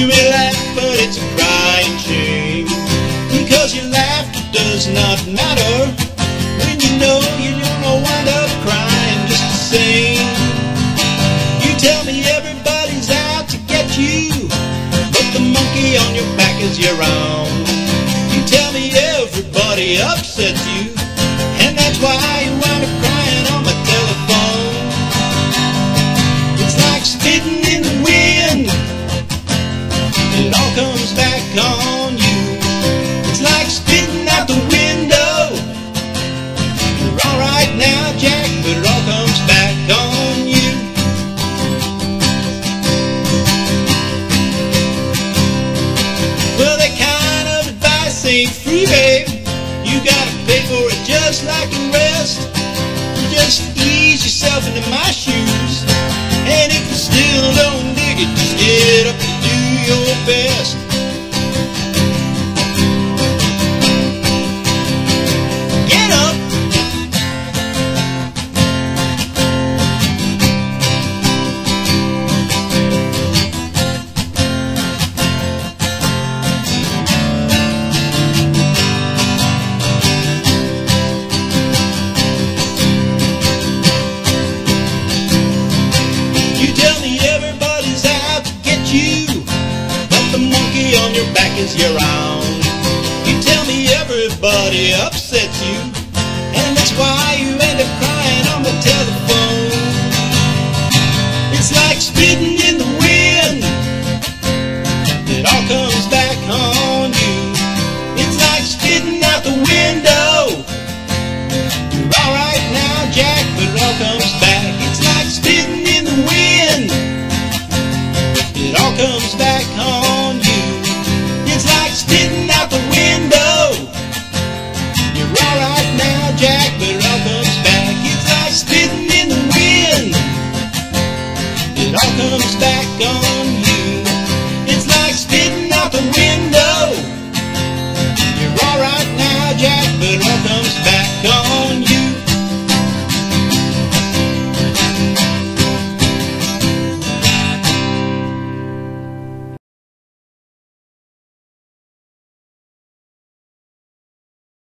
You may laugh, but it's a crying shame. Because your laughter does not matter when you know you're gonna wind up crying just the same. You tell me everybody's out to get you, but the monkey on your back is your own. You tell me everybody upsets you, and that's why you wind up crying on the telephone. It's like spitting in the ain't free, babe. You gotta pay for it just like the rest. Just ease yourself into my shoes. And if you still don't dig it, just get up and do your best. Your back is your own. You tell me everybody upsets you, and that's why you end up crying on the telephone. It's like spitting in the wind, it all comes back on you. It's like spitting out the window. You're alright now, Jack, but it all comes back. It's like spitting in the wind. It all comes back on But it all comes back on